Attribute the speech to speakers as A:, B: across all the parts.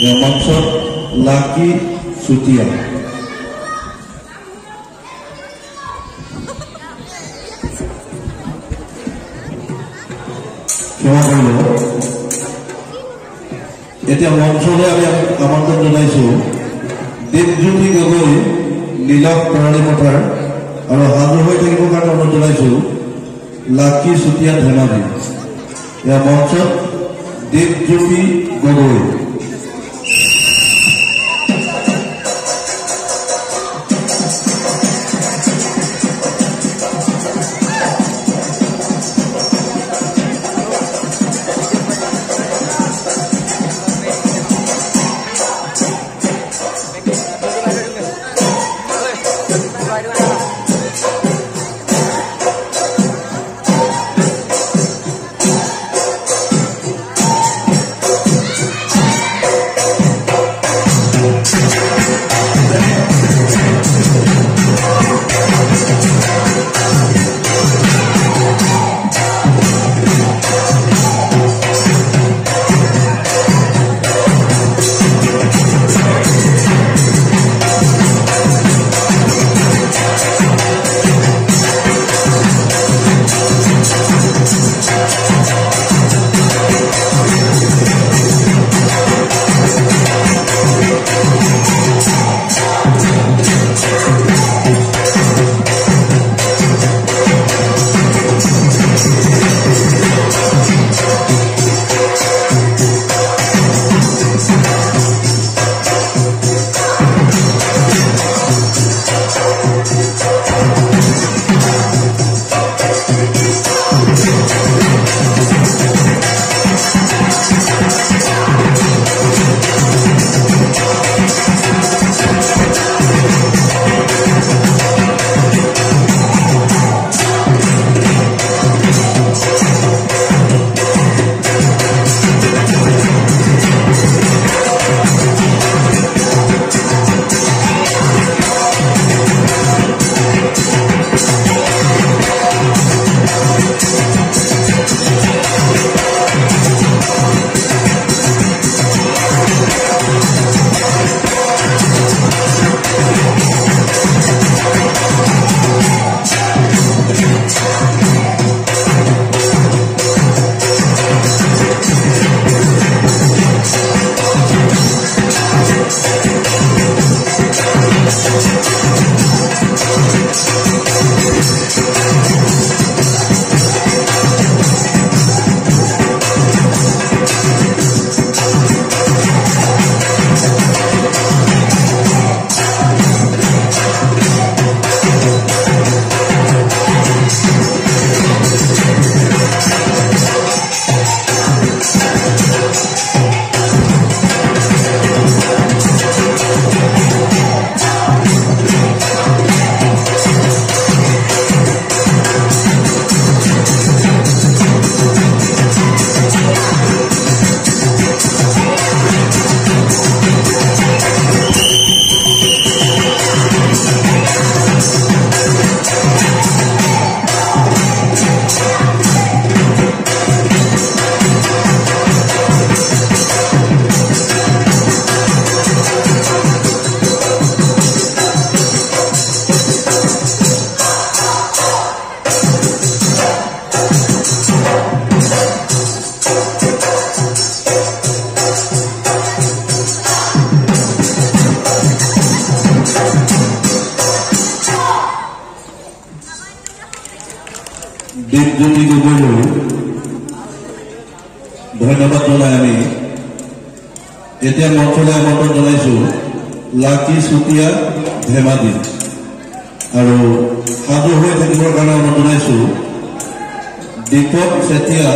A: মঞ্চত লাকি চুতীয়া ক্ষমা কৰিব এতিয়া মঞ্চলৈ আমি আমন্ত্ৰণ জনাইছো দেৱজ্যোতি গগৈ নীলক তৰালী পথাৰ আৰু সাজু হৈ থাকিবৰ কাৰণে অনুৰোধ জনাইছো লাকি চুতীয়া ধেমাজি ইয়াৰ মঞ্চত দেৱজ্যোতি গগৈ দেৱজ্যোতি গগৈলৈ ধন্যবাদ জনাই আমি। এতিয়া মঞ্চলৈ আমন্ত্ৰণ জনাইছো লাকি চুতীয়া ধেমাজি। আৰু সাজু হৈ থাকিবৰ কাৰণে অনুৰোধ জনাইছো দীপক চেতিয়া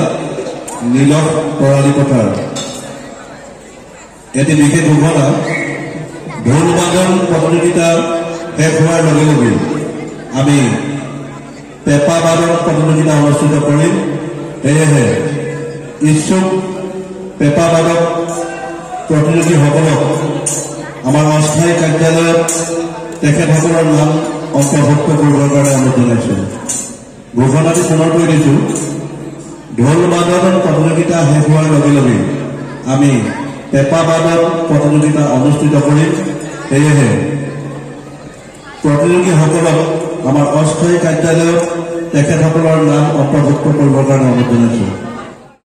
A: নীলক তৰালী পথাৰ এটি বিশেষ ঘোষণা ঢোল বাদন প্ৰতিযোগিতা শেষ হোৱাৰ লগে লগে আমি পেঁপা বাদন প্ৰতিযোগিতা অনুষ্ঠিত কৰিম সেয়েহে ইচ্ছুক পেঁপা বাদক প্ৰতিযোগীসকলক আমাৰ অস্থায়ী কাৰ্যালয়ত তেখেতসকলৰ নাম অন্তৰ্ভুক্ত কৰিবৰ কাৰণে অনুৰোধ জনাইছোঁ ঘোষণাটো পুনৰ কৰি দিছোঁ ঢোল বাদন প্ৰতিযোগিতা শেষ হোৱাৰ লগে লগে আমি পেপাবাদত প্ৰতিযোগিতা অনুষ্ঠিত কৰিম সেয়েহে প্ৰতিযোগীসকলক আমাৰ অস্থায়ী কাৰ্যালয়ত তেখেতসকলৰ নাম অন্তৰ্ভুক্ত কৰিবৰ কাৰণে অনুৰোধ জনাইছোঁ